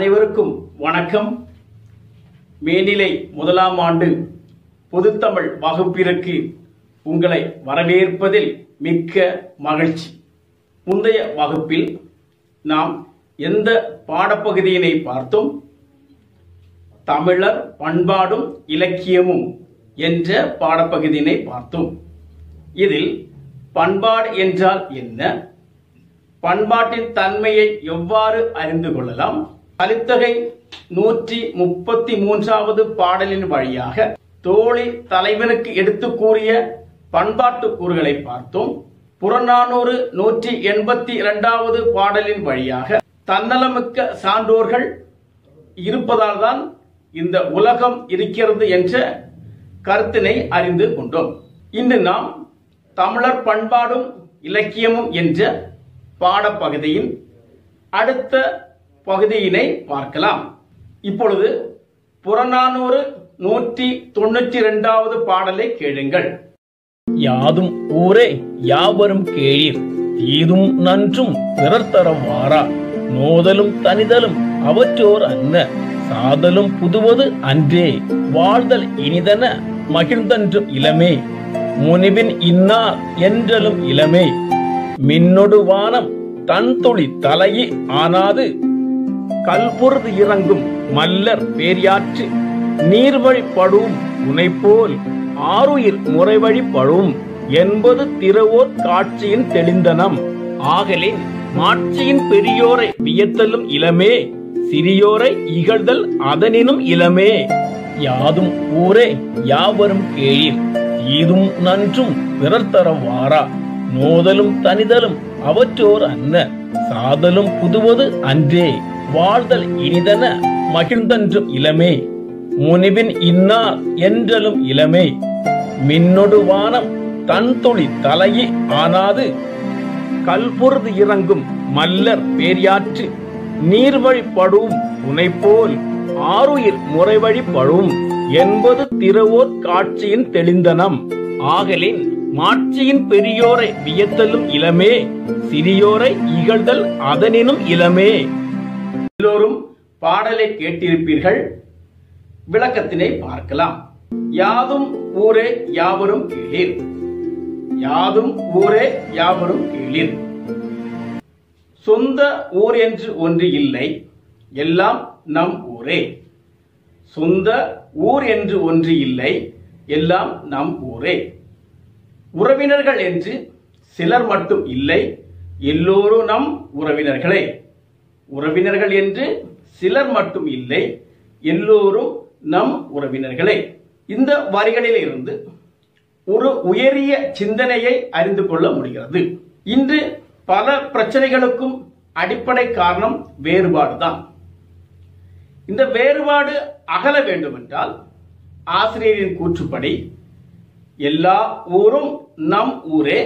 அனைவருக்கும் வணக்கம். மேனிலை முதலாம் ஆண்டு பொதுத்தமிழ் வகுப்பிற்கு உங்களை வரவேற்பதில் மிக்க மகிழ்ச்சி. முந்தைய வகுப்பில் நாம் எந்த பாடப்பகுதியினை பார்த்தோம்? தமிழர் பண்பாடும் இலக்கியமும் என்ற பாடப்பகுதியினை பார்த்தோம். இதில் பண்பாடு என்றால் என்ன? பண்பாட்டின் தன்மையை எவ்வாறு அறிந்து கொள்ளலாம்? கலித்தகை நூற்றி முப்பத்தி மூன்றாவது பாடலின் வழியாக தோழி தலைவனுக்கு எடுத்து கூறிய பண்பாட்டு கூறுகளை பார்த்தோம். புறநானூறு நூற்றி எண்பத்தி இரண்டாவது பாடலின் வழியாக தன்னலமிக்க சான்றோர்கள் இருப்பதால் தான் இந்த உலகம் இருக்கிறது என்ற கருத்தினை அறிந்து கொண்டோம். இன்று நாம் தமிழர் பண்பாடும் இலக்கியமும் என்ற பாடப்பகுதியின் அடுத்த பகுதியினை பார்க்கலாம். இப்பொழுது புறநானூறு நூற்றி தொண்ணூற்றி இரண்டாவது பாடலை கேளுங்கள். யாதும் ஊரே யாவரும் கேளீர். தீதும் நன்றும் பிறர் தரம் வாரா. நோதலும் தனிதலும் அவற்றோர் அன்ன. சாதலும் புதுவது அன்றே. வாழ்தல் இனிதன மகிழ்ந்தன்றும் இளமே. முனிவின் இன்னார் என்றலும் இளமே. மின்னொடு வானம் தன் தொழி தலையி ஆனாது கல்பொருது இறங்கும் மல்லர் பேரியாற்று நீர்வழி படும் உனைப்போல் ஆறுயிர் முறைவழி படும் என்பது திறவோர் காட்சியின் தெளிந்தனம். ஆகலின் மாட்சியின் பெரியோரை வியத்தலும் இளமே சிறியோரை இகழ்தல் அதனினும் இளமே. யாதும் ஊரே யாவரும் கேளீர் ஈதும் நன்றும் பிறர் தரம் வாரா. நோதலும் தனிதலும் அவற்றோர் அன்ன சாதலும் புதுவது அன்றே. வாழ்தல் இனிதன மகிழ்ந்தன்றும் இளமே. முனிவின் இன்னார் என்றலும் இளமே. மின்னொடு வானம் தன் தொழி தலையி ஆனாது. கல்பொருது இறங்கும் மல்லர் பேரியாற்று. நீர்வழி படும் உனைப்போல் ஆறுயிர் முறைவழி படும் என்பது திருவோர் காட்சியின் தெளிந்தனம். ஆகலின் மாட்சியின் பெரியோரை வியத்தலும் இளமே. சிறியோரை இகழ்தல் அதனினும் இளமே. எல்லோரும் பாடலை கேட்டிருப்பீர்கள். விளக்கத்தினை பார்க்கலாம். யாதும் ஊரே யாவரும் கேளீர். யாதும் ஊரே யாவரும் கேளீர். சொந்த ஊர் என்று ஒன்று இல்லை எல்லாம் நம் ஊரே. சொந்த ஊர் என்று ஒன்று இல்லை எல்லாம் நம் ஊரே. உறவினர்கள் என்று சிலர் மட்டும் இல்லை எல்லோரும் நம் உறவினர்களே. உறவினர்கள் என்று சிலர் மட்டும் இல்லை எல்லோரும் நம் உறவினர்களே. இந்த வரிகளில் இருந்து ஒரு உயரிய சிந்தனையை அறிந்து கொள்ள முடிகிறது. இன்று பல பிரச்சனைகளுக்கும் அடிப்படை காரணம் வேறுபாடுதான் இந்த வேறுபாடு அகல வேண்டுமென்றால் ஆசிரியரின் கூற்றுப்படி எல்லா ஊரும் நம் ஊரே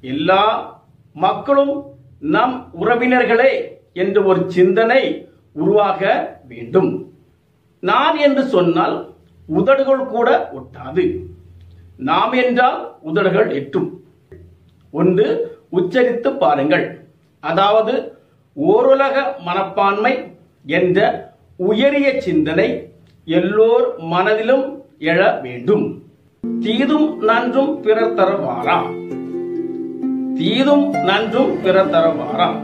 எல்லா மக்களும் நம் உறவினர்களே என்ற ஒரு சிந்தனை உருவாக வேண்டும். நான் என்று சொன்னால் உதடுகள் கூட ஒட்டாது. நாம் என்றால் உதடுகள் எட்டும். ஒன்று உச்சரித்து பாருங்கள். அதாவது ஓருலக மனப்பான்மை என்ற உயரிய சிந்தனை எல்லோர் மனதிலும் எழ வேண்டும். தீதும் நன்றும் பிறர் தரவாராம் தீதும் நன்றும் பிறர் தரவாராம்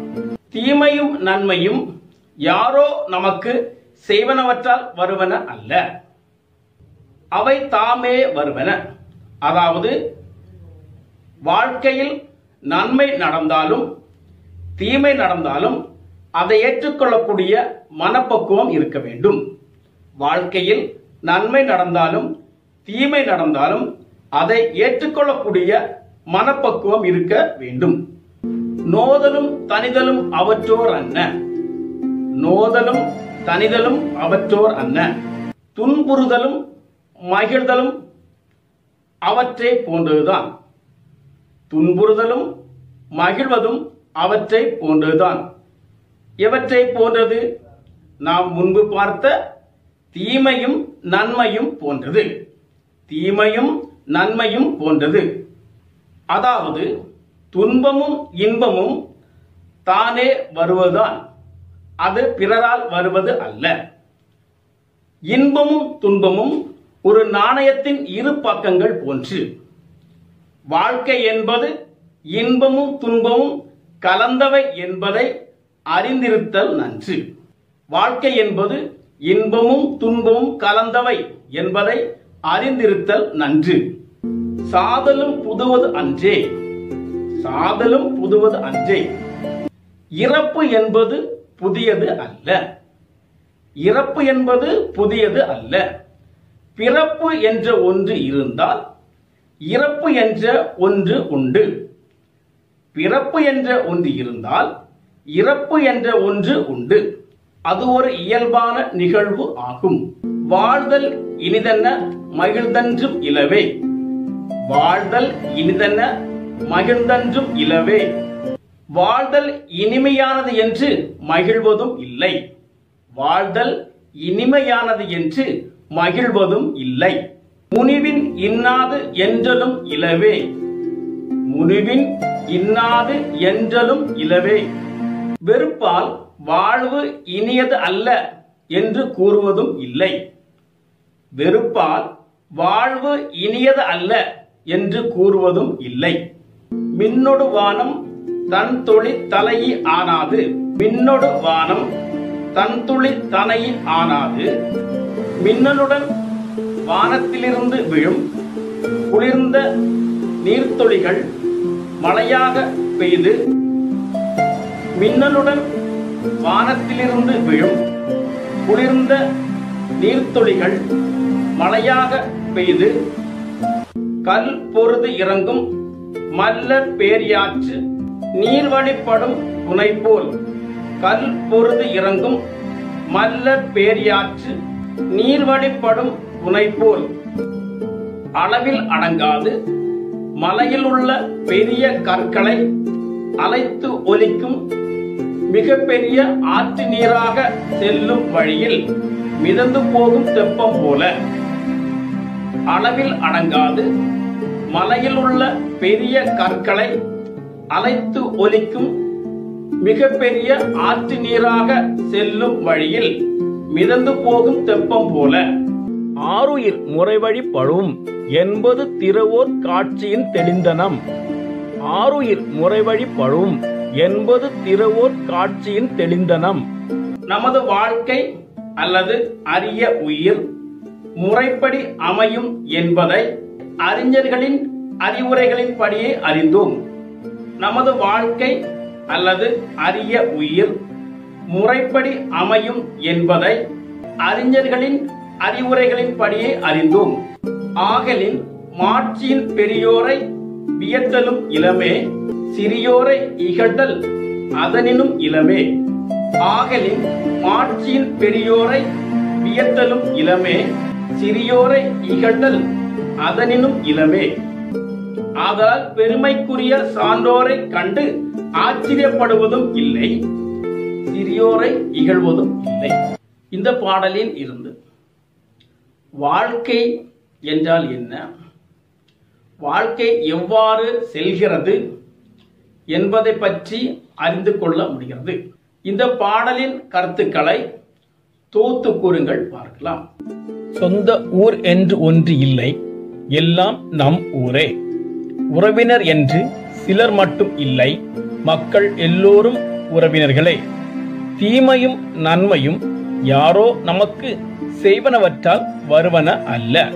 தீமையும் நன்மையும் யாரோ நமக்கு செய்வனவற்றால் வருவன அல்ல. அவை தாமே வருவன. அதாவது வாழ்க்கையில் நன்மை நடந்தாலும் தீமை நடந்தாலும் அதை ஏற்றுக்கொள்ளக்கூடிய மனப்பக்குவம் இருக்க வேண்டும். வாழ்க்கையில் நன்மை நடந்தாலும் தீமை நடந்தாலும் அதை ஏற்றுக்கொள்ளக்கூடிய மனப்பக்குவம் இருக்க வேண்டும். நோதலும் தனிதலும் அவற்றோர் அன்ன. நோதலும் தனிதலும் அவற்றோர் அன்ன. துன்புறுதலும் மகிழ்தலும் அவற்றை போன்றதுதான். துன்புறுதலும் மகிழ்வதும் அவற்றை போன்றதுதான். எவற்றை போன்றது? நாம் முன்பு பார்த்த தீமையும் நன்மையும் போன்றது. தீமையும் நன்மையும் போன்றது. அதாவது துன்பமும் இன்பமும் தானே வருவதுதான். அது பிறரால் வருவது அல்ல. இன்பமும் துன்பமும் ஒரு நாணயத்தின் இரு பக்கங்கள் போன்று. வாழ்க்கை என்பது இன்பமும் துன்பமும் கலந்தவை என்பதை அறிந்திருத்தல் நன்று. வாழ்க்கை என்பது இன்பமும் துன்பமும் கலந்தவை என்பதை அறிந்திருத்தல் நன்று. சாதலும் புதுவது அன்றே. சாதலும் புதுவது அன்றே இறப்பு என்பது புதியது அல்ல. இறப்பு என்பது புதியது அல்ல. பிறப்பு என்ற ஒன்று இருந்தால் இறப்பு என்ற ஒன்று உண்டு. பிறப்பு என்ற ஒன்று இருந்தால் இறப்பு என்ற ஒன்று உண்டு. அது ஒரு இயல்பான நிகழ்வு ஆகும். வாழ்தல் இனிதென்ன மகிழ்ந்தன்றும் இலவே. வாழ்தல் இனிதென்ன மகிழ்ந்தன்றும் இலவே. வாழ்தல் இனிமையானது என்று மகிழ்வதும் இல்லை. வாழ்தல் இனிமையானது என்று மகிழ்வதும் இல்லை. முனிவின் இன்னாது என்றலும் இலவே. முனிவின் இன்னாது என்றலும் இலவே. வெறுப்பால் வாழ்வு இனியது அல்ல என்று கூறுவதும் இல்லை. வெறுப்பால் வாழ்வு இனியது அல்ல என்று கூறுவதும் இல்லை. மின்னொடு வானம் தன் தொழில் தலையி ஆனாது. மின்னொடு வானம் தன் துளி தனையி ஆனாது. மின்னலுடன் வானத்திலிருந்து விழும் குளிர்ந்த நீர்த்துளிகள் மழையாக பெய்து. மின்னலுடன் வானத்திலிருந்து விழும் குளிர்ந்த நீர்த்துளிகள் மழையாக பெய்து. கல் பொருது இறங்கும் மல்ல பேரியாற்று நீர்வழிப்படும் துணை கல் பொருது இறங்கும் மல்லர் பேரியாற்று நீர்வழிப்படும் துணை அளவில் அடங்காது மலையில் உள்ள பெரிய கற்களை அலைத்து ஒலிக்கும் மிகப்பெரிய ஆற்று நீராக செல்லும் வழியில் மிதந்து போகும் தெப்பம் போல. அளவில் அடங்காது மலையில் உள்ள பெரிய கற்களை அலைத்து ஒலிக்கும் மிகப்பெரிய ஆற்று நீராக செல்லும் வழியில் மிதந்து போகும் தெப்பம் போல. ஆருயிர் முறைவழி பழும் என்பது திருவோர் காட்சியின் தெளிந்தனம். ஆருயிர் முறைவழி பழும் என்பது திருவோர் காட்சியின் தெளிந்தனம். நமது வாழ்க்கை அல்லது அரிய உயிர் முறைப்படி அமையும் என்பதை அறிஞர்களின் அறிவுரைகளின் படியே அறிந்தோம். நமது வாழ்க்கை அல்லது அரிய உயிர் முறைப்படி அமையும் என்பதை அறிஞர்களின் அறிவுரைகளின் படியே அறிந்தோம். ஆகலின் மாட்சியின் பெரியோரை வியத்தலும் இளமே சிறியோரை இகழ்தல் அதனினும் இளமே. ஆகலின் மாட்சியின் பெரியோரை வியத்தலும் இளமே சிறியோரை இகழ்தல் அதனினும் இளமே. ஆதலால் பெருமைக்குரிய சான்றோரை கண்டு ஆச்சரியப்படுவதும் இல்லை சிறியோரை இகழ்வதும் இல்லை. இந்த பாடலில் இருந்து வாழ்க்கை என்றால் என்ன? வாழ்க்கை எவ்வாறு செல்கிறது என்பதை பற்றி அறிந்து கொள்ள முடிகிறது. இந்த பாடலின் கருத்துக்களை தோத்து கூறுங்கள் பார்க்கலாம். சொந்த ஊர் என்று ஒன்று இல்லை எல்லாம் நம் ஊரே. உறவினர் என்று சிலர் மட்டும் இல்லை மக்கள் எல்லோரும் உறவினர்களே. தீமையும் நன்மையும் யாரோ நமக்கு செய்வனவற்றால் வருவன அல்ல.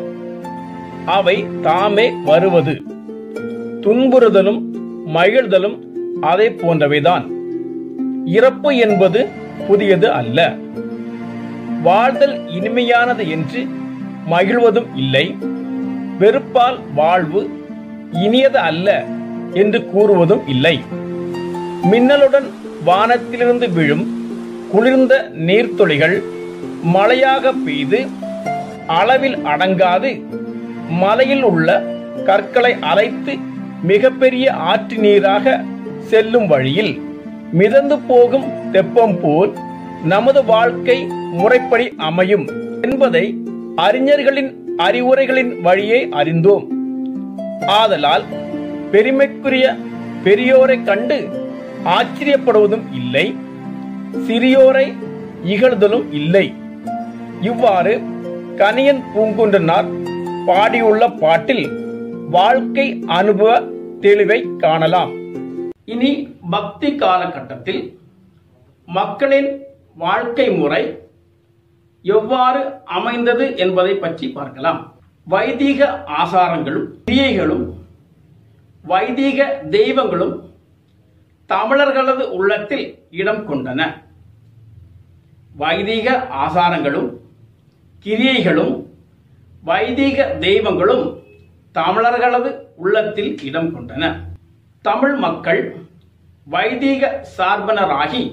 அவை தாமே வருவது. துன்புறுதலும் மகிழ்தலும் அதை போன்றவைதான். இறப்பு என்பது புதியது அல்ல. வாழ்தல் இனிமையானது என்று மகிழ்வதும் இல்லை. வெறுப்பால் வாழ்வு இனியது அல்ல என்று கூறுவதும் இல்லை. மின்னலுடன் வானத்திலிருந்து விழும் குளிர்ந்த நீர்த்துளிகள் மழையாக பெய்து அளவில் அடங்காது. மலையில் உள்ள கற்களை அலைத்து மிகப்பெரிய ஆற்று நீராக செல்லும் வழியில் மிதந்து போகும் தெப்பம் போல் நமது வாழ்க்கை முறைப்படி அமையும் என்பதை அறிஞர்களின் அறிவுரைகளின் வழியே அறிந்தோம். ஆதலால் பெருமைக்குரிய பெரியோரை கண்டு ஆச்சரியப்படுவதும் இல்லை சிறியோரை இகழ்தலும் இல்லை. இவ்வாறு கனியன் பூங்குன்றனார் பாடியுள்ள பாட்டில் வாழ்க்கை அனுபவ தெளிவை காணலாம். இனி பக்தி காலகட்டத்தில் மக்களின் வாழ்க்கை முறை எவ்வாறு அமைந்தது என்பதை பற்றி பார்க்கலாம். வைதிக ஆசாரங்களும் கிரியைகளும் வைதிக தெய்வங்களும் தமிழர்களது உள்ளத்தில் இடம் கொண்டன. வைதிக ஆசாரங்களும் கிரியைகளும் வைதிக தெய்வங்களும் தமிழர்களது உள்ளத்தில் இடம் கொண்டன. தமிழ் மக்கள் வைதிக சார்பனராகி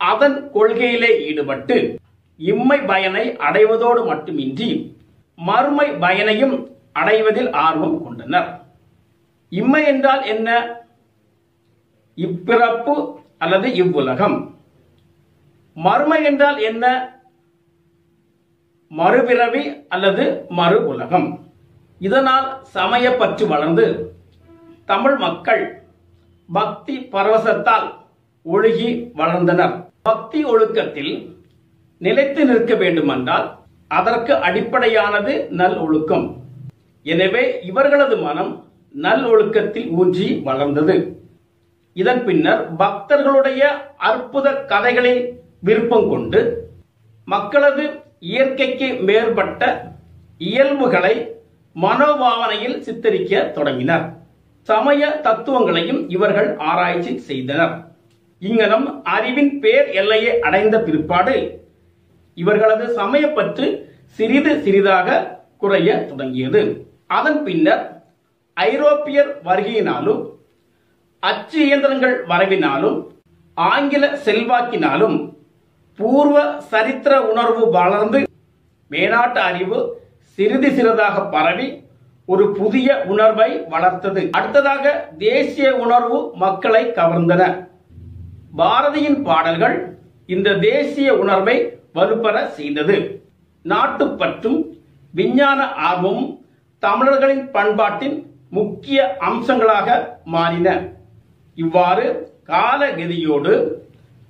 அதன் கொள்கையிலே ஈடுபட்டு இம்மை பயனை அடைவதோடு மட்டுமின்றி மறுமை பயனையும் அடைவதில் ஆர்வம் கொண்டனர். இம்மை என்றால் என்ன? இப்பிறப்பு அல்லது இவ்வுலகம். மறுமை என்றால் என்ன? மறுபிறவி அல்லது மறு உலகம் இதனால் சமய பற்று வளர்ந்து தமிழ் மக்கள் பக்தி பரவசத்தால் ஒழுகி வளர்ந்தனர். பக்தி ஒழுக்கத்தில் நிலைத்து நிற்க வேண்டுமென்றால் அதற்கு அடிப்படையானது நல் ஒழுக்கம். எனவே இவர்களது மனம் நல் ஒழுக்கத்தில் ஊன்றி வளர்ந்தது. இதன் பின்னர் பக்தர்களுடைய அற்புத கதைகளில் விருப்பம் கொண்டு மக்களது இயற்கைக்கு மேற்பட்ட இயல்புகளை மனோபாவனையில் சித்தரிக்க தொடங்கினர். சமய தத்துவங்களையும் இவர்கள் ஆராய்ச்சி செய்தனர். இங்கனம் அறிவின் பேர் எல்லையை அடைந்த பிற்பாடு இவர்களது சமயப்பற்று சிறிது சிறிதாக குறைய தொடங்கியது. அதன் பின்னர் ஐரோப்பியர் வருகையினாலும் அச்சு இயந்திரங்கள் வரவினாலும் ஆங்கில செல்வாக்கினாலும் பூர்வ சரித்திர உணர்வு வளர்ந்து மேனாட்டு அறிவு சிறிது சிறிதாக பரவி ஒரு புதிய உணர்வை வளர்த்தது. அடுத்ததாக தேசிய உணர்வு மக்களை கவர்ந்தன. பாரதியின் பாடல்கள் இந்த தேசிய உணர்வை வலுப்பெற செய்தது. நாட்டுப்பற்றும் விஞ்ஞான ஆர்வமும் தமிழர்களின் பண்பாட்டின் முக்கிய அம்சங்களாக மாறின. இவ்வாறு காலகதியோடு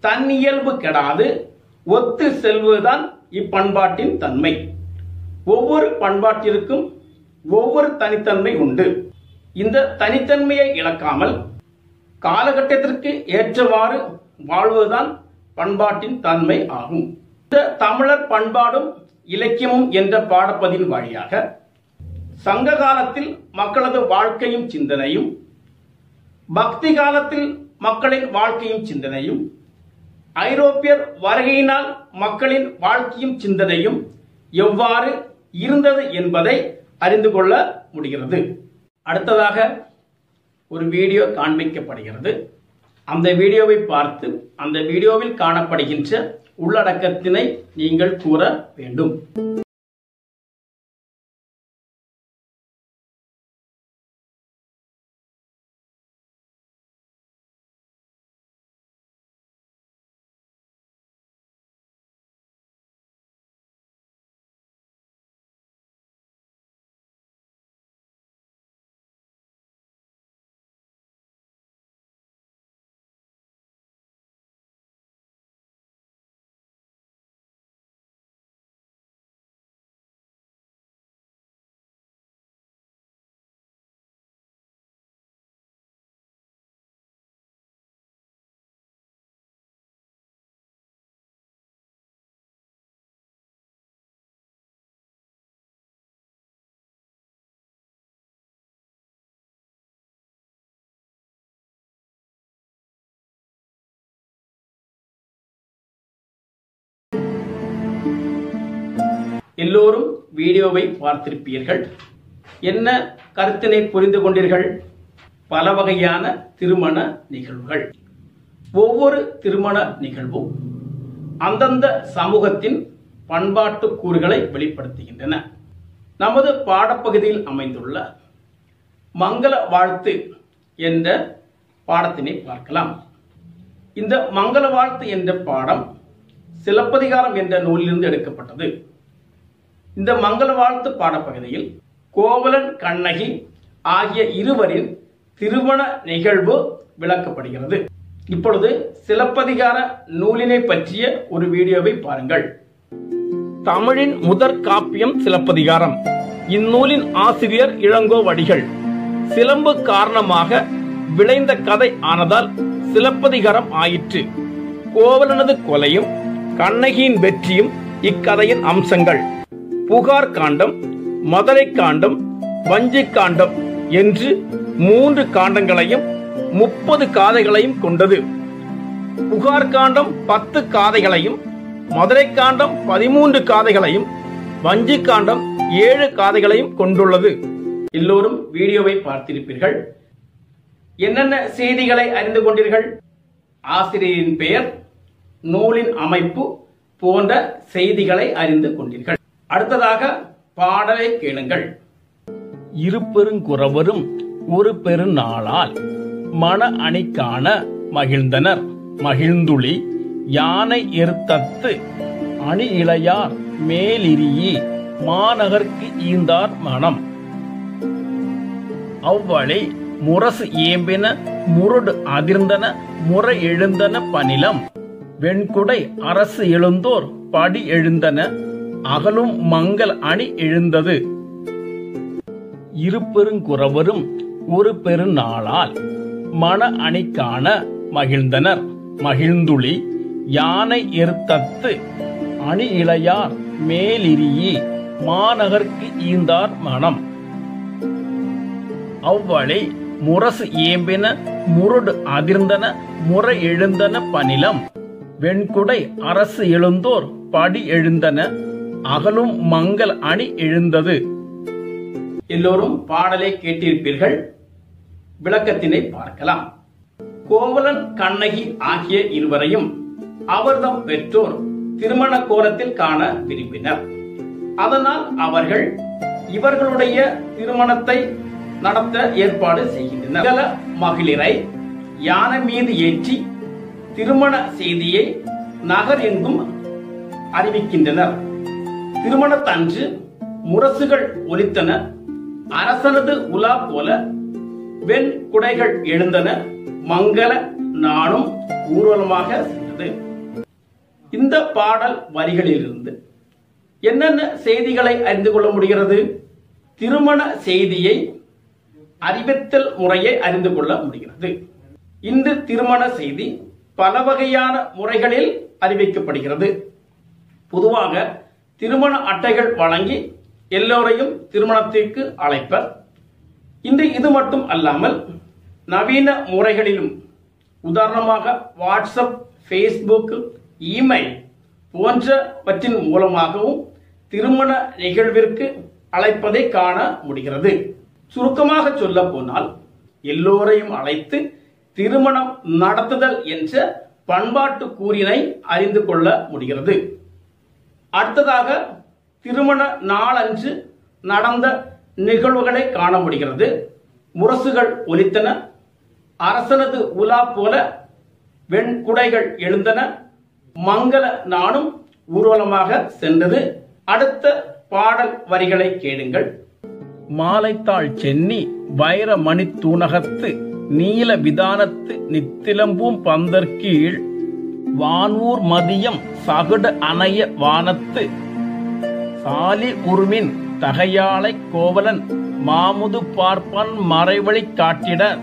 தன்னியல்பு கெடாது ஒத்து செல்வதுதான் இப்பண்பாட்டின் தன்மை. ஒவ்வொரு பண்பாட்டிற்கும் ஒவ்வொரு தனித்தன்மை உண்டு. இந்த தனித்தன்மையை இழக்காமல் காலகட்டத்திற்கு ஏற்றவாறு வாழ்வதுதான் பண்பாட்டின் தன்மை ஆகும். இந்த தமிழர் பண்பாடும் இலக்கியமும் என்ற பாடப்பதின் வழியாக சங்க காலத்தில் மக்களது வாழ்க்கையும் சிந்தனையும் பக்தி காலத்தில் மக்களின் வாழ்க்கையும் சிந்தனையும் ஐரோப்பியர் வருகையினால் மக்களின் வாழ்க்கையும் சிந்தனையும் எவ்வாறு இருந்தது என்பதை அறிந்து கொள்ள முடிகிறது. அடுத்ததாக ஒரு வீடியோ காண்பிக்கப்படுகிறது. அந்த வீடியோவை பார்த்து அந்த வீடியோவில் காணப்படுகின்ற உள்ளடக்கத்தினை நீங்கள் கூற வேண்டும். எல்லோரும் வீடியோவை பார்த்திருப்பீர்கள். என்ன கருத்தினை புரிந்து கொண்டீர்கள்? பல வகையான திருமண நிகழ்வுகள். ஒவ்வொரு திருமண நிகழ்வும் அந்தந்த சமூகத்தின் பண்பாட்டு கூறுகளை வெளிப்படுத்துகின்றன. நமது பாடப்பகுதியில் அமைந்துள்ள மங்கள வாழ்த்து என்ற பாடத்தினை பார்க்கலாம். இந்த மங்கள வாழ்த்து என்ற பாடம் சிலப்பதிகாரம் என்ற நூலிலிருந்து எடுக்கப்பட்டது. இந்த மங்கள வாழ்த்து பாடப்பகுதியில் கோவலன் கண்ணகி ஆகிய இருவரின் திருமண நிகழ்வு விளக்கப்படுகிறது. இப்பொழுது சிலப்பதிகார நூலினை பற்றிய ஒரு வீடியோவை பாருங்கள். தமிழின் முதற் காப்பியம் சிலப்பதிகாரம். இந்நூலின் ஆசிரியர் இளங்கோ வடிகள். சிலம்பு காரணமாக விளைந்த கதை ஆனதால் சிலப்பதிகாரம் ஆயிற்று. கோவலனது கொலையும் கண்ணகியின் வெற்றியும் இக்கதையின் அம்சங்கள். புகார் காண்டம் மதுரை காண்டம் வஞ்சி காண்டம் என்று மூன்று காண்டங்களையும் முப்பது காதைகளையும் கொண்டது. புகார் காண்டம் பத்து காதைகளையும் மதுரை காண்டம் பதிமூன்று காதைகளையும் வஞ்சி காண்டம் ஏழு காதைகளையும் கொண்டுள்ளது. எல்லோரும் வீடியோவை பார்த்திருப்பீர்கள். என்னென்ன செய்திகளை அறிந்து கொண்டீர்கள்? ஆசிரியரின் பெயர் நூலின் அமைப்பு போன்ற செய்திகளை அறிந்து கொண்டீர்கள். அடுத்ததாக பாடலை கேளுங்கள். இருபெருங்குறவரும் ஒரு பெருநாளால் மன அணிக்கான மகிழ்ந்தனர். மகிழ்ந்துளி யானை எருத்தத்து அணி இளையார் மேலிரியி மாநகர்க்கு ஈந்தார் மனம். அவ்வழி முரசு ஏம்பின முரடு அதிர்ந்தன முறை எழுந்தன பனிலம். வெண்குடை அரசு எழுந்தோர் படி எழுந்தன. அகலும் மங்கள் அணி எழுந்தது. இருபெருங்குறவரும் ஒரு பெருநாளால் மன அணிக்கான மகிழ்ந்தனர். மகிழ்ந்துளி யானை எருத்தத்து அணி இளையார் மேலிரியி மாநகர்க்கு ஈந்தார் மனம். அவ்வழி முரசு ஏம்பின முரடு அதிர்ந்தன முறை எழுந்தன பனிலம். வெண்குடை அரசு எழுந்தோர் படி எழுந்தன. அகலும் மங்கள் அணி எழுந்தது. எல்லோரும் பாடலை கேட்டிருப்பீர்கள். விளக்கத்தினை பார்க்கலாம். கோவலன் கண்ணகி ஆகிய இருவரையும் அவர்தம் பெற்றோர் திருமண கோலத்தில் காண விரும்பினர். அதனால் அவர்கள் இவர்களுடைய திருமணத்தை நடத்த ஏற்பாடு செய்கின்றனர். மகளிரை யானை மீது ஏற்றி திருமண செய்தியை நகர் எங்கும் அறிவிக்கின்றனர். திருமணத்தன்று முரசுகள் ஒலித்தன அரசனது உலா போல வெண் குடைகள் எழுந்தன மங்கள நாளும் ஊர்வலமாக சென்றது. இந்த பாடல் வரிகளிலிருந்து என்னென்ன செய்திகளை அறிந்து கொள்ள முடிகிறது? திருமண செய்தியை அறிவித்தல் முறையை அறிந்து கொள்ள முடிகிறது. இந்த திருமண செய்தி பல வகையான முறைகளில் அறிவிக்கப்படுகிறது. பொதுவாக திருமண அட்டைகள் வழங்கி எல்லோரையும் திருமணத்திற்கு அழைப்பர். இன்று இது மட்டும் அல்லாமல் நவீன முறைகளிலும் உதாரணமாக வாட்ஸ்அப் ஃபேஸ்புக் இமெயில் போன்றவற்றின் மூலமாகவும் திருமண நிகழ்விற்கு அழைப்பதை காண முடிகிறது. சுருக்கமாக சொல்ல போனால் எல்லோரையும் அழைத்து திருமணம் நடத்துதல் என்ற பண்பாட்டு கூறினை அறிந்து கொள்ள முடிகிறது. அடுத்ததாக திருமண நாளன்று நடந்த நிகழ்வுகளை காண முடிகிறது. முரசுகள் ஒலித்தன. அரசனது உலா போல வெண்குடைகள் எழுந்தன. மங்கள நானும் ஊர்வலமாக சென்றது. அடுத்த பாடல் வரிகளை கேளுங்கள். மாலைத்தாள் சென்னி வைர மணி தூணகத்து நீல விதானத்து நித்திலம்பும் பந்தற்கீழ் வானூர் மதியம் சகுட அணைய வானத்து. சாலி உருமின் தகையாளை கோவலன் மாமுது பார்ப்பான் மறைவழி காட்டிட.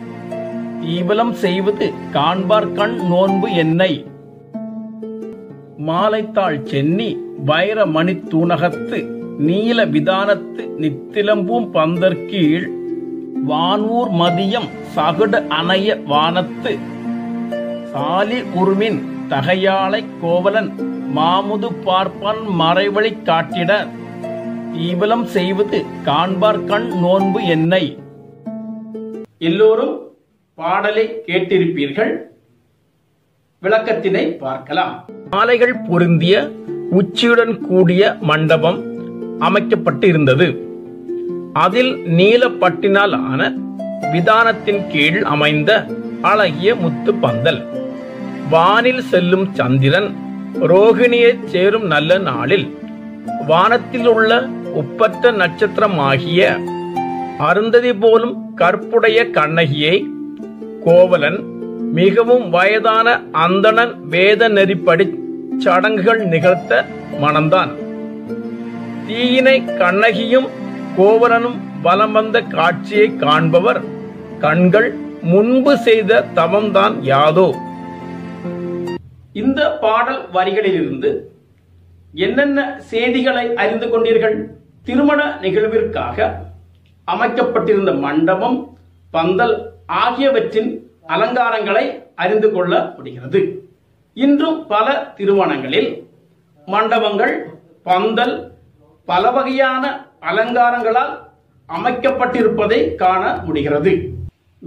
தீபலம் செய்வது காண்பார் கண் நோன்பு என்னை. மாலைத்தாள் சென்னி வைர மணி தூணகத்து நீல விதானத்து நித்திலம்பூம் பந்தர்கீழ் வானூர் மதியம் சகுடு அணைய வானத்து. சாலி உருமின் தகையாளை கோவலன் மாமுது பார்ப்பான் மறைவழி காட்டிட. தீவலம் செய்வது காண்பார் கண் நோன்பு என்னை. எல்லோரும் பாடலை கேட்டிருப்பீர்கள். விளக்கத்தினை பார்க்கலாம். மாலைகள் பொருந்திய உச்சியுடன் கூடிய மண்டபம் அமைக்கப்பட்டு இருந்தது அதில் நீலப்பட்டினால் ஆன விதானத்தின் கீழ் அமைந்த அழகிய முத்து பந்தல். வானில் செல்லும் சந்திரன் ரோகிணியைச் சேரும் நல்ல நாளில் வானத்தில் உள்ள உப்பற்ற நட்சத்திரமாகிய அருந்ததி போலும் கற்புடைய கண்ணகியை கோவலன் மிகவும் வயதான அந்தணன் வேத நெறிப்படி சடங்குகள் நிகழ்த்த மணந்தான். தீயினை கண்ணகியும் கோவலனும் வலம் வந்த காட்சியை காண்பவர் கண்கள் முன்பு செய்த தவம்தான் யாதோ. இந்த பாடல் வரிகளிலிருந்து என்னென்ன செய்திகளை அறிந்து கொண்டீர்கள்? திருமண நிகழ்விற்காக அமைக்கப்பட்டிருந்த மண்டபம் பந்தல் ஆகியவற்றின் அலங்காரங்களை அறிந்து கொள்ள முடிகிறது. இன்றும் பல திருமணங்களில் மண்டபங்கள் பந்தல் பல வகையான அலங்காரங்களால் அமைக்கப்பட்டிருப்பதை காண முடிகிறது.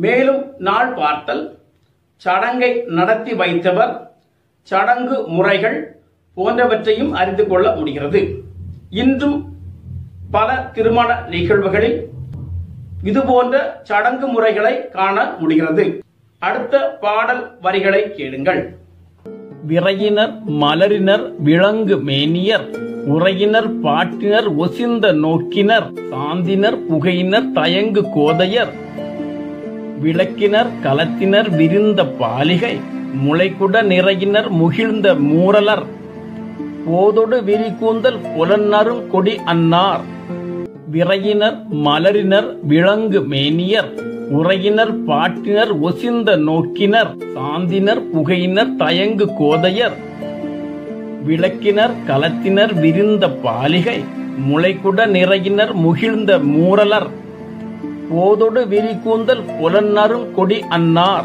மேலும் நாள் பார்த்தல் சடங்கை நடத்தி வைத்தவர் சடங்கு முறைகள் போன்றவற்றையும் அறிந்து கொள்ள முடிகிறது. இன்றும் பல திருமண நிகழ்வுகளில் இதுபோன்ற சடங்கு முறைகளை காண முடிகிறது. அடுத்த பாடல் வரிகளை கேளுங்கள். விரையினர் மலரினர் விலங்கு மேனியர் உறையினர் பாட்டினர் ஒசிந்த நோக்கினர் சாந்தினர் புகையினர் தயங்கு கோதையர் விளக்கினர் கலத்தினர் விரிந்த பாலிகை முளைக்குட நிறையினர் முகிழ்ந்த மூரலர் போதொடு விரிகூந்தல் புலன்னரும் கொடி அன்னார். விரையினர் மலரினர் விளங்கு மேனியர். உறையினர் பாட்டினர் ஒசிந்த நோக்கினர். சாந்தினர் புகையினர் தயங்கு கோதையர். விளக்கினர் களத்தினர் விரிந்த பாலிகை. முளைக்குட நிறையினர் முகிழ்ந்த மூரலர் போதொடு விரிகூந்தல் புலன்னரும் கொடி அன்னார்.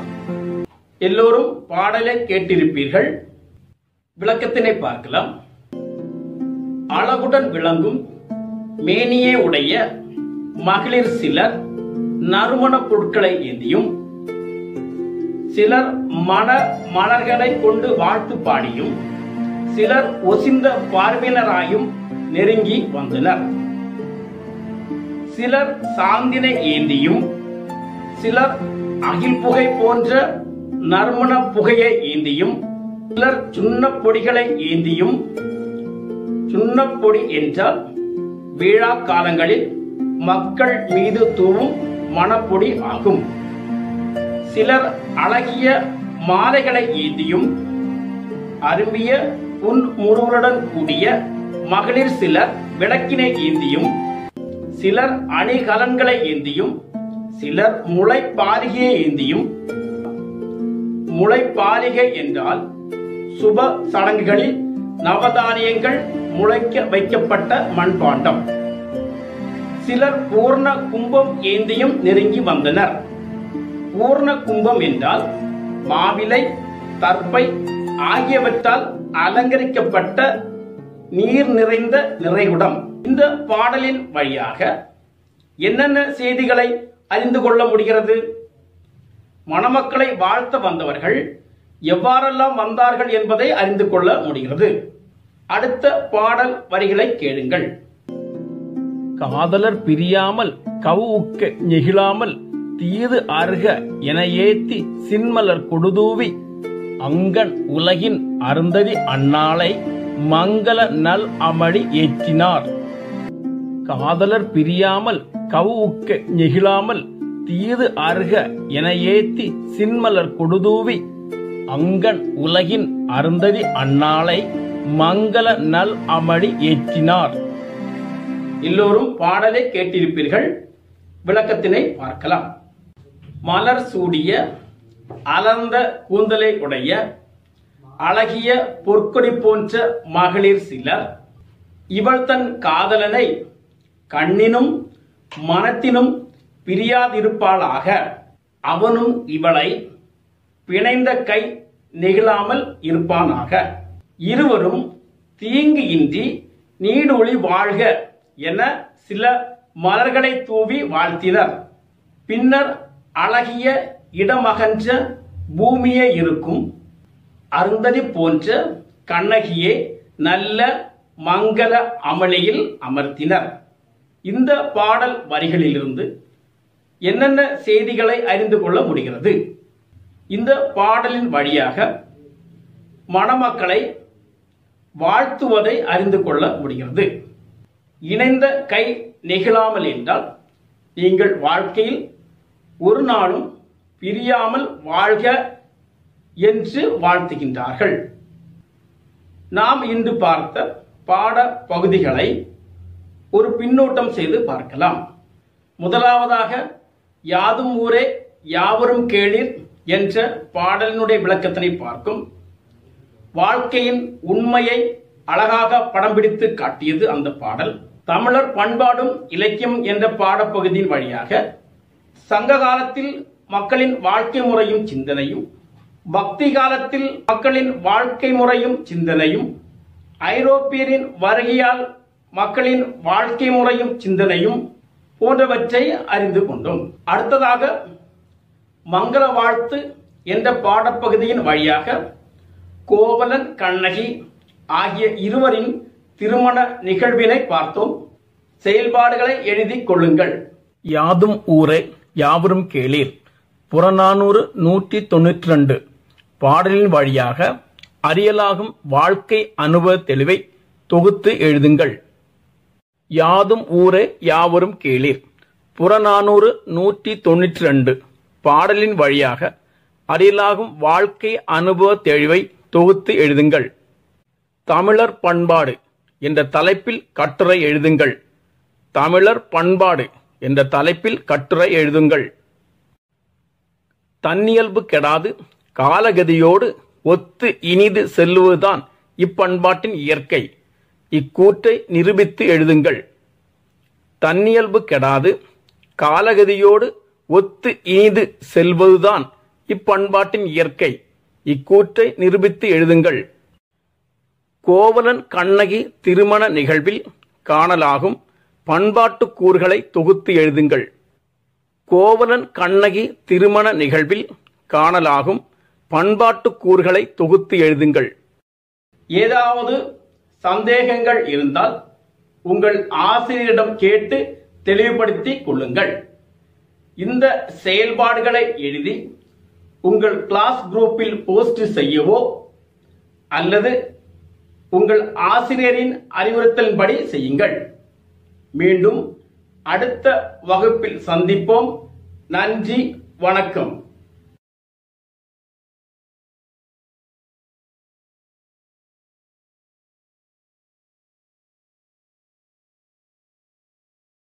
எல்லோரும் பாடலை கேட்டிருப்பீர்கள். விளக்கத்தினை பார்க்கலாம். அழகுடன் விளங்கும் மேனியே உடைய மகளிர் சிலர் நறுமண பொருட்களை ஏந்தியும் சிலர் மன மலர்களை கொண்டு வாழ்த்து பாடியும் சிலர் ஒசிந்த பார்வையினராயும் நெருங்கி வந்தனர். சிலர் சாந்தினை ஏந்தியும் சிலர் அகில் புகை போன்ற நறுமண புகையை ஏந்தியும் சிலர் சுண்ணப் பொடிகளை ஏந்தியும் சுண்ணப் பொடி என்றால் விழா காலங்களில் மக்கள் மீது தூவும் மணப்பொடி ஆகும். சிலர் அழகிய மாலைகளை ஏந்தியும் அரும்பிய புன்முறுவலுடன் கூடிய மகளிர் சிலர் விளக்கினை ஏந்தியும் சிலர் அணிகலன்களை ஏந்தியும் சிலர் முளைப்பாலிகையை ஏந்தியும் முளைப்பாலிகை என்றால் சுப சடங்குகளில் நவதானியங்கள் முளைக்க வைக்கப்பட்ட மண்பாண்டம். சிலர் பூர்ண கும்பம் ஏந்தியும் நெருங்கி வந்தனர். பூர்ண கும்பம் என்றால் மாவிலை தர்ப்பை ஆகியவற்றால் அலங்கரிக்கப்பட்ட நீர் நிறைந்த நிறைகுடம். இந்த பாடலின் வழியாக என்னென்ன செய்திகளை அறிந்து கொள்ள முடிகிறது? மணமக்களை வாழ்த்த வந்தவர்கள் எவ்வாறெல்லாம் வந்தார்கள் என்பதை அறிந்து கொள்ள முடிகிறது. அடுத்த பாடல் வரிகளை கேளுங்கள். காதலர் பிரியாமல் கவுக்க நெகிழாமல் தீது அருக என ஏத்தி சின்மலர் கொடுதூவி அங்கன் உலகின் அருந்ததி அன்னாளை மங்கள நல் அமளி ஏற்றினார். காதலர் பிரியாமல் கவுக்க நெகிழாமல் தீது அருக என ஏத்தி சின்மலர் கொடுதூவி அங்கன் உலகின் அருந்ததி அன்னாளை மங்கள நல் அமளி ஏற்றினார். எல்லோரும் பாடலை கேட்டிருப்பீர்கள். விளக்கத்தினை பார்க்கலாம். மலர் சூடிய அலர்ந்த கூந்தலை உடைய அழகிய பொற்கொடி போன்ற மகளிர் சிலர் இவள் தன் காதலனை கண்ணினும் மனத்தினும் பிரியாதிருப்பாளாக. அவனும் இவளை பிணைந்த கை நெகிழாமல் இருப்பானாக. இருவரும் தீங்கு இன்றி நீடொளி வாழ்க என சில மலர்களை தூவி வாழ்த்தினர். பின்னர் அழகிய இடமகன்ற பூமியே இருக்கும் அருந்ததி போன்ற கண்ணகியே நல்ல மங்கள அமளியில் அமர்த்தினர். இந்த பாடல் வரிகளிலிருந்து என்னென்ன செய்திகளை அறிந்து கொள்ள முடிகிறது? இந்த பாடலின் வழியாக மணமக்களை வாழ்த்துவதை அறிந்து கொள்ள முடிகிறது. இணைந்த கை நெகிழாமல் என்றால் நீங்கள் வாழ்க்கையில் ஒரு நாளும் பிரியாமல் வாழ்க என்று வாழ்த்துகின்றார்கள். நாம் இன்று பார்த்த பாட பகுதிகளை ஒரு பின்னூட்டம் செய்து பார்க்கலாம். முதலாவதாக யாதும் ஊரே யாவரும் கேளீர் என்ற பாடலினுடைய விளக்கத்தினை பார்க்கும். வாழ்க்கையின் உண்மையை அழகாக படம் பிடித்து காட்டியது அந்த பாடல். தமிழர் பண்பாடும் இலக்கியம் என்ற பாடப்பகுதியின் வழியாக சங்க காலத்தில் மக்களின் வாழ்க்கை முறையும் சிந்தனையும் பக்தி காலத்தில் மக்களின் வாழ்க்கை முறையும் சிந்தனையும் ஐரோப்பியரின் வருகையால் மக்களின் வாழ்க்கை முறையும் சிந்தனையும் போன்றவற்றை அறிந்து கொண்டோம். அடுத்ததாக மங்கள வாழ்த்து என்ற பாடப்பகுதியின் வழியாக கோவலன் கண்ணகி ஆகிய இருவரின் திருமண நிகழ்வினை பார்த்தோம். செயல்பாடுகளை எழுதிக் கொள்ளுங்கள். யாதும் ஊரே யாவரும் கேளீர். புறநானூறு நூற்றி தொண்ணூற்றி ரெண்டு பாடலின் வழியாக அறியலாகும் வாழ்க்கை அனுபவ தெளிவை தொகுத்து எழுதுங்கள். யாதும் ஊரே யாவரும் கேளீர். புறநானூறு நூற்றி தொண்ணூற்றி ரெண்டு பாடலின் வழியாக அரியலாகும் வாழ்க்கை அனுபவ தெளிவை தொகுத்து எழுதுங்கள். தமிழர் பண்பாடு என்ற தலைப்பில் கட்டுரை எழுதுங்கள். தமிழர் பண்பாடு என்ற தலைப்பில் கட்டுரை எழுதுங்கள். தன்னியல்பு கெடாது காலகதியோடு ஒத்து இனிது செல்லுவதுதான் இப்பண்பாட்டின் இயற்கை. இக்கூற்றை நிரூபித்து எழுதுங்கள். தன்னியல்பு கெடாது காலகதியோடு ஒத்து இனிது செல்வதுதான் இப்பண்பாட்டின் இயற்கை. இக்கூற்றை நிரூபித்து எழுதுங்கள். கோவலன் கண்ணகி திருமண நிகழ்வில் காணலாகும் பண்பாட்டு கூறுகளை தொகுத்து எழுதுங்கள். கோவலன் கண்ணகி திருமண நிகழ்வில் காணலாகும் பண்பாட்டு கூறுகளை தொகுத்து எழுதுங்கள். ஏதாவது சந்தேகங்கள் இருந்தால் உங்கள் ஆசிரியரிடம் கேட்டு தெளிவுபடுத்திக் கொள்ளுங்கள். இந்த செயல்பாடுகளை எழுதி உங்கள் கிளாஸ் குரூப்பில் போஸ்ட் செய்யவோ அல்லது உங்கள் ஆசிரியரின் அறிவுறுத்தலின்படி செய்யுங்கள். மீண்டும் அடுத்த வகுப்பில் சந்திப்போம். நன்றி வணக்கம்.